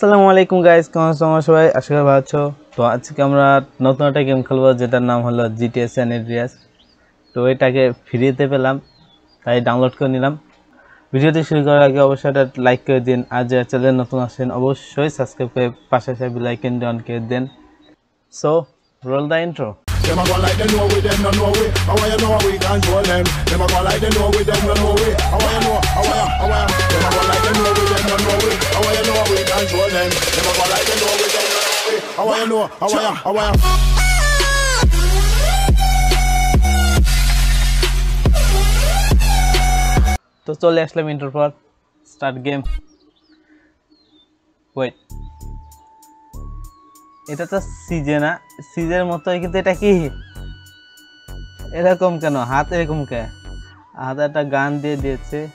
আসসালামু আলাইকুম গাইজ কেমন তোমরা সবাই? আশা করি ভালো আছো। তো আজকে আমরা নতুন একটা গেম খেলব, যেটার নাম হলো জিটিএস এন এড্রিয়াস তো এটাকে ফ্রিতে পেলাম, তাই ডাউনলোড করে নিলাম। ভিডিওটি শুরু করার আগে অবশ্যই একটা লাইক করে দিন। আর যারা চ্যানেল নতুন আসেন, অবশ্যই সাবস্ক্রাইব করে পাশে আসে বেলাইকেন ডন করে দেন। So roll the intro Them a go like they know we, them no know we. How you know we control them? Them a go like they know we, them no know we. How you know? How you? How you? Them a go like they know we, them no know we. How you know we control them? Them a go like they know we, them no know we. How you know? How you? How you? তো চলে আসলাম enter পর start game wait এটা তো সিজে না সিজের মতোই, কিন্তু এটা কি? এরকম কেন? হাত এরকম কে? হাত একটা গান দিয়ে দিয়েছে।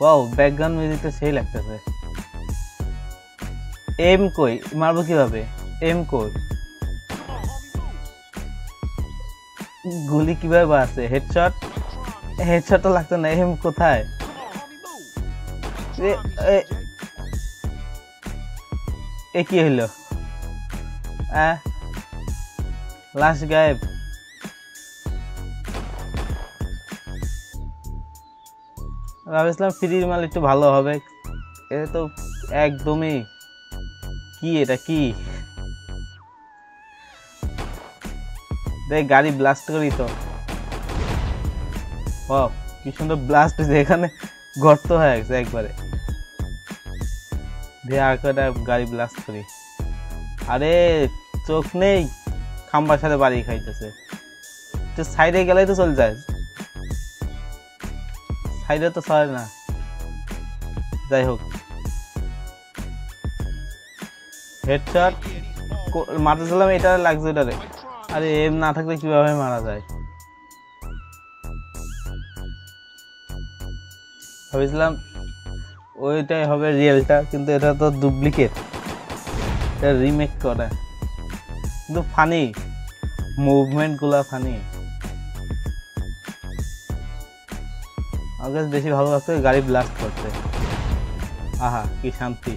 ওয়াও ব্যাকগ্রাউন্ড মিউজিক তো সেই লাগতেছে। এম কই? মারবো কীভাবে? এম কই? গুলি কীভাবে আছে হেডশট হেডশট তো লাগতো না এম কোথায়? এ- এ- এ হইল লাস্ট গায়েব ভাবছিলাম ফ্রির মাল একটু ভালো হবে। এটা তো একদমই কি এটা কি? দেখ, গাড়ি ব্লাস্ট করি তো। কি সুন্দর ব্লাস্ট এখানে গর্ত হয়ে গেছে একবারে। দিয়ে আর গাড়ি ব্লাস্ট করি। আরে চোখ নেই, খাম্বার সাথে বাড়ি খাইতেছে। তো সাইডে গেলেই তো চলে যায়। সাইডে তো সরে না। যাই হোক। হেডশট মারতেছিলাম, এটা লাগছে ওটারে। আরে, এম না থাকলে কীভাবে মারা যায়? ভেবেছিলাম ওইটাই হবে রিয়েলটা কিন্তু এটা তো ডুপ্লিকেট এটা রিমেক করা। কিন্তু ফানি মুভমেন্টগুলো ফানি আমার বেশি ভালো লাগছে গাড়ি ব্লাস্ট করতে। আহা, কি শান্তি।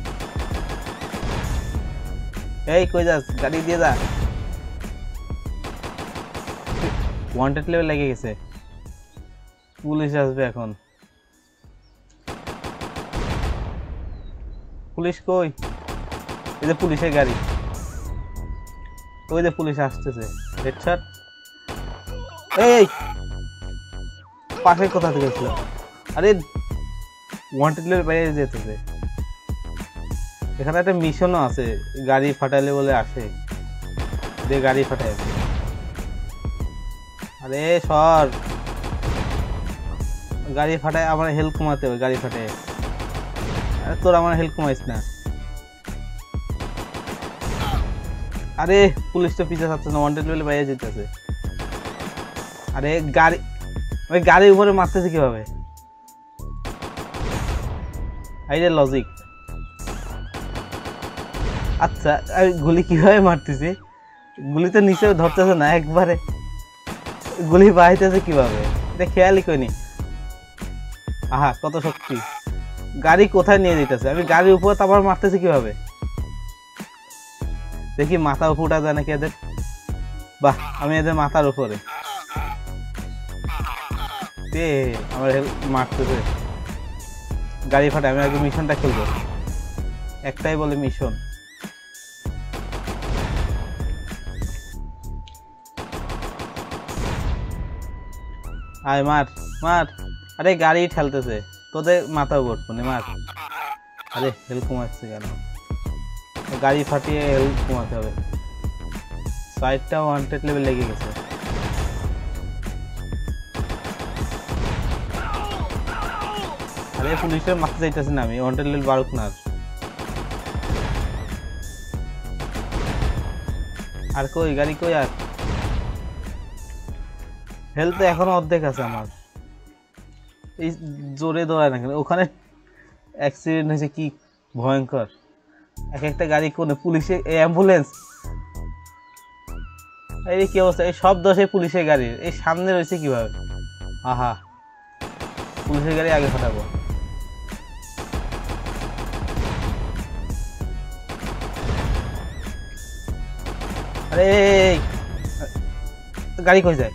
এই, কই যাস? গাড়ি দিয়ে যা। ওয়ান্টেড লেভেল লেগে গেছে। পুলিশ আসবে এখন। পুলিশ কই? এই যে পুলিশের গাড়ি। ওই যে পুলিশ আসতেছে। হেডশট। এই পাশে কোথা থেকে ছিল আরে ওয়ান্টেড লেভেল বাইরে যেতেছে। এখানে একটা মিশনও আছে, গাড়ি ফাটাইলে বলে আসে। যে গাড়ি ফাটাই আরে, সর। গাড়ি ফাটায়, আমার হেল্প কমাতে হবে, গাড়ি ফাটায়। আরে, তোর আমার হেল্প কমাইস না। আরে না ওয়ান্টেড বাইরে আরে, গাড়ি, ওই গাড়ির উপরে মারতেছে কীভাবে? এই যে লজিক আচ্ছা গুলি কীভাবে মারতেছি? গুলি তো নিচে ধরতেছে না, একবারে। গুলি বাড়াইতেছে কীভাবে? এটা খেয়ালই করিনি। আহা, কত শক্তি। গাড়ি কোথায় নিয়ে যেতেছে? আমি গাড়ির উপর তো আবার মারতেছি কীভাবে? দেখি মাথা উপর উঠা যায় নাকি এদের? বাহ, আমি এদের মাথার উপরে। আমার হেল্প মারতেছে। গাড়ি ফাটে, আমি আগে মিশনটা খেলব। একটাই বলে মিশন। আয়, মার মার। আরে, গাড়ি ঠেলতেছে। তোদের মাথা উঠবো না মার। আরে, হেল কমাচ্ছে কেন? গাড়ি ফাটিয়ে কমাতে হবে। সাইডটা ওয়ান্টেড লেভেল লেগে গেছে। আরে পুলিশের মাথা যাইতেছে না, আমি ওয়ান্টেড লেভেল বাড়ুক না। আর। কই, গাড়ি কই আর? হেলথ এখনও অর্ধেক আছে আমার। এই জোরে দৌড়ায় না কেন? ওখানে অ্যাক্সিডেন্ট হয়েছে কি ভয়ঙ্কর। এক একটা গাড়ি কোনো পুলিশে অ্যাম্বুলেন্স এই কি অবস্থা? এই সব দোষে পুলিশের গাড়ির এই সামনে রয়েছে কীভাবে? আহা। পুলিশের গাড়ি আগে ফাটাবো। আরে গাড়ি কই যায়?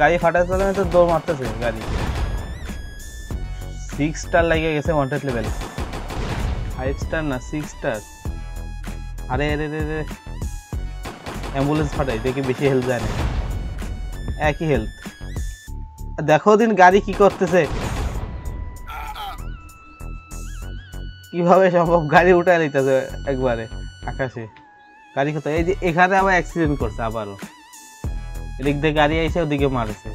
গাড়ি ফাটার চলে তো দৌড় মারতেছে গাড়ি। সিক্স স্টার লাগিয়ে গেছে ওয়ান্টেড লেভেলে ফাইভ স্টার না সিক্স স্টার আরে রে রে রে অ্যাম্বুলেন্স ফাটাই, দেখি বেশি হেল্প যায় না একই হেলথ দেখো দিন গাড়ি কি করতেছে। কীভাবে সম্ভব গাড়ি উঠে নিতেছে একবারে আকাশে। গাড়ি কোথায় এই যে এখানে আবার অ্যাক্সিডেন্ট করছে আবারও। এদিক দিয়ে গাড়ি এসে ওদিকে মারছে।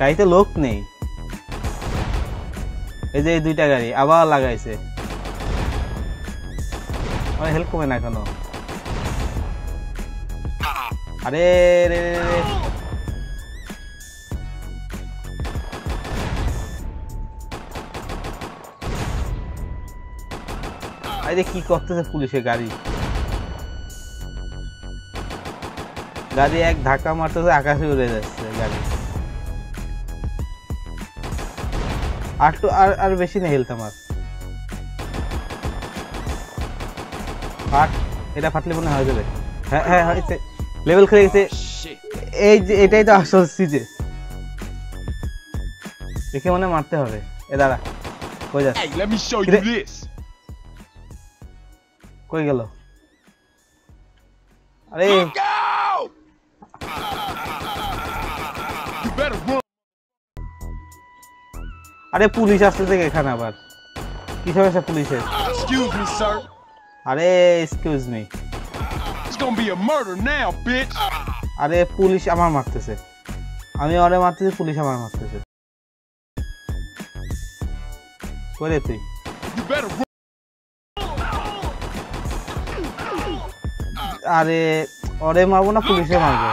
গাড়িতে লোক নেই। এই যে এই দুইটা গাড়ি আবার লাগাইছে। আমার হেল্প কমে না কেন আরে রে রে আরে কি করতেছে পুলিশে গাড়ি? গাড়ি এক ধাক্কা মারতেছে, আকাশে উড়ে যাচ্ছে গাড়ি। একটু আর আর বেশি নেই হেলথ আমার। ফাট এটা ফাটলে মনে হয়ে যাবে। হ্যাঁ হ্যাঁ হয়েছে লেভেল খেলে গেছে। এই যে এটাই তো আসল সিজে দেখে মনে মারতে হবে। এ দাঁড়া কই যাচ্ছে. কই গেল? আরে। আরে পুলিশ আসতেছে এখানে আবার। কি সমস্যা পুলিশের? Excuse me, sir. আরে excuse me gonna be a murder now, bitch. আরে পুলিশ আমার মারতেছে। আমি ওরে মারতেছি পুলিশ আমার মারতেছে। করে তুই. আরে ওরে মারবো না পুলিশে মারবো।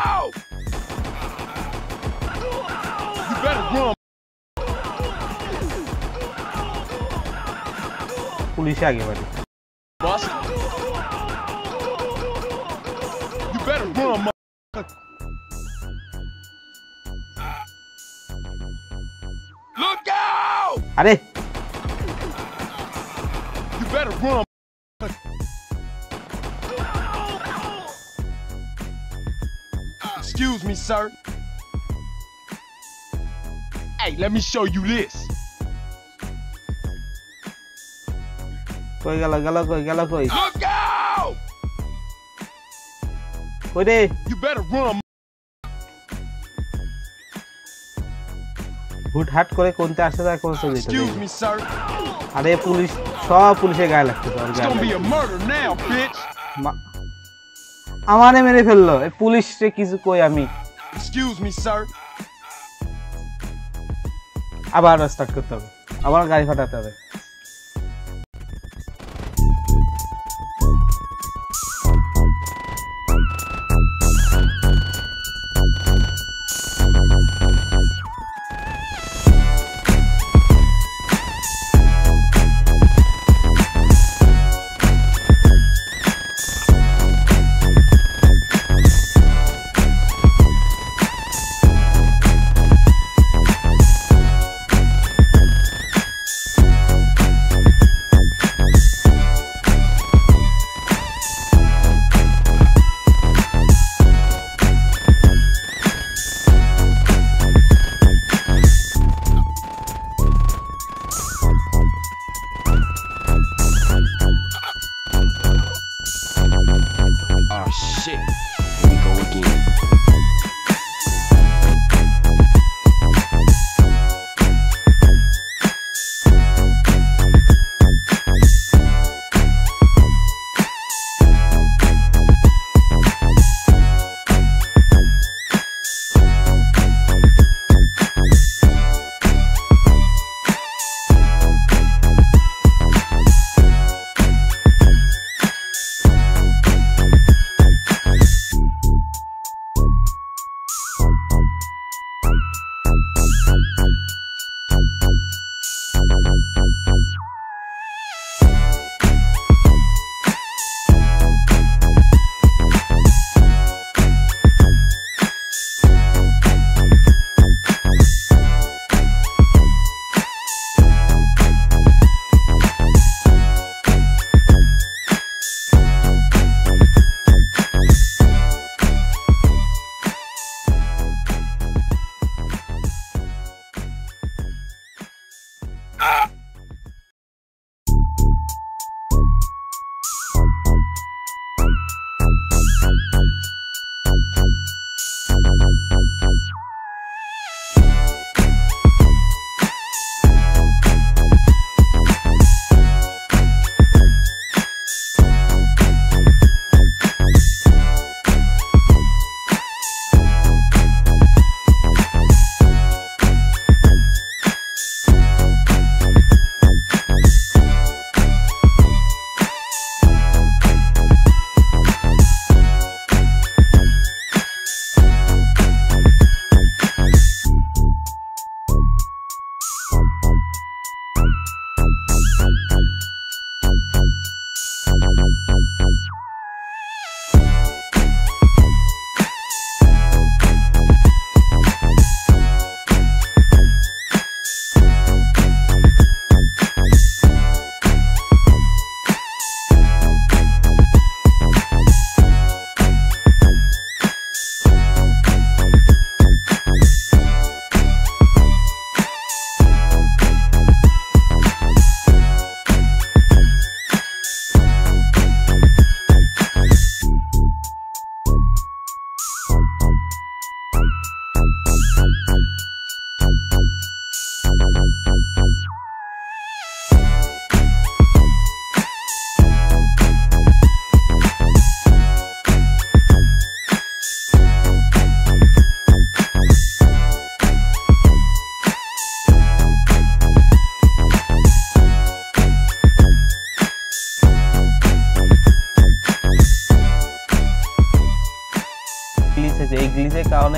पुलिस आगे बढ़ी बस Excuse me, sir. Hey, let me show you this. কই গেল গেল কই গেল কই কই করে কোনতে আসতে যায় কোন. আরে পুলিশ, সব পুলিশের গায়ে. মা- আমারে মেরে ফেলল পুলিশে কিছু কই আমি. আবার স্টার্ট করতে হবে আবার গাড়ি ফাটাতে হবে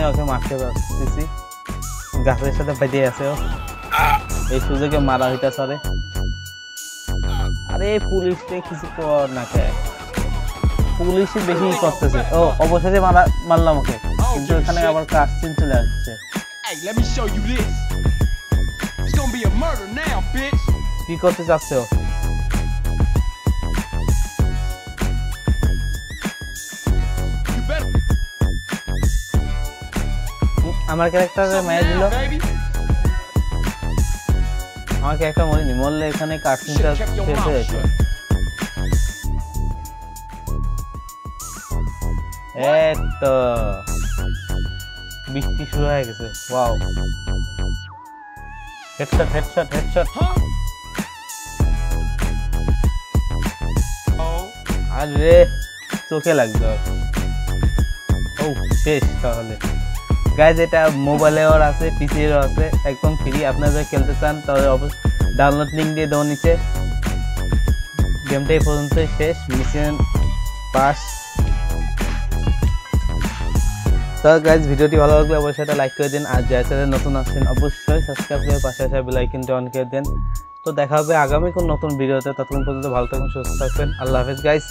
ওকে মারতে পারতেছি গাছের সাথে বেঁধে আছে ও। এই সুযোগে মারা হইতেছে আরে। আরে পুলিশকে কিছু কর না কে। পুলিশই বেশি করতেছে। ও অবশেষে মারা মারলাম ওকে। কিন্তু এখানে আবার কাস্টিন চলে আসছে. কি করতে চাচ্ছে ও? আমার ক্যারেক্টারে মেয়ে দিল. আমার ক্যারেক্টার মরিনি মরলে এখানে kept শেষ হয়ে যেত. তো বৃষ্টি শুরু হয়ে গেছে ওয়াও হেডশট হেডশট হেডশট আরে, চোখে লাগবে। ও, শেষ তাহলে গাইজ এটা মোবাইলেও আছে পিসিরও আছে, একদম ফ্রি আপনারা যদি খেলতে চান, তাহলে ডাউনলোড লিঙ্ক দিয়ে দেওয়া নিচে। গেমটা এই পর্যন্তই শেষ। মিশন পাস তো গাইজ ভিডিওটি ভালো লাগলে অবশ্যই এটা লাইক করে দিন। আর যারা চ্যানেল নতুন আসছেন, অবশ্যই সাবস্ক্রাইব করে পাশে আসা বেলাইকনটা অন করে দেন। তো দেখা হবে আগামী কোন নতুন ভিডিওতে ততক্ষণ পর্যন্ত ভালো থাকুন, সুস্থ থাকবেন। আল্লাহ হাফেজ গাইজ